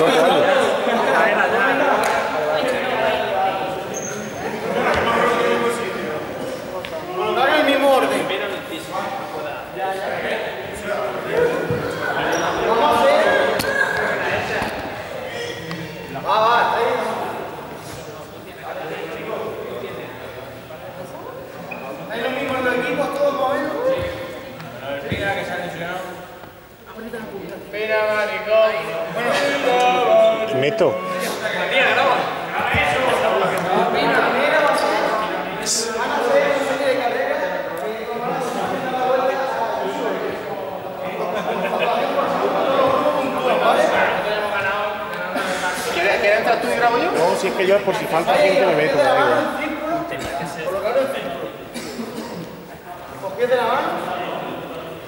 Cuatro años. Colocar en el mismo orden. Vamos a hacer. Va, va, está ahí. ¿Hay los mismos los equipos todos más o menos? Espera, maricón. Ernesto, ¿quieres quieres entrar tú y grabo yo? no, si es que yo por si falta gente me meto, me da igual. De la mano.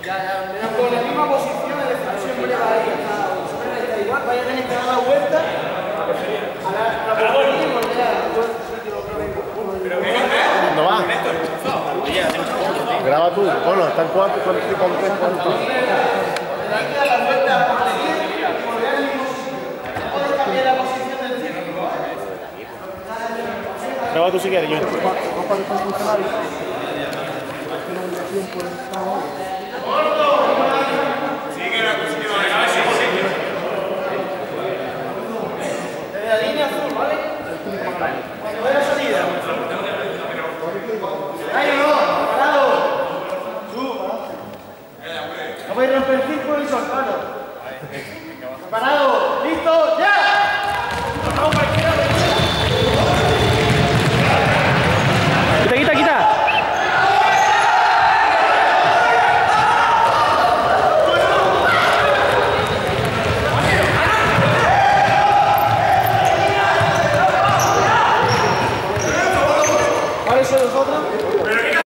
Ya, ya, mira, con la misma posición de deflexión plegaria. Da igual, vaya a tener que dar la vuelta. A la, a la portería y volver a buen sitio otra vez. ¿Dónde vas? Graba tú. Bueno, están cuatro, cuatro, tres, del círculo. Graba tú si quieres, yo. La línea azul, ¿vale? Cuando ve la salida. ¡Ay, no! ¡Parado! Tú, No voy a romper el círculo y soltarlo. ¡Parado! ¿Cuáles son los otros?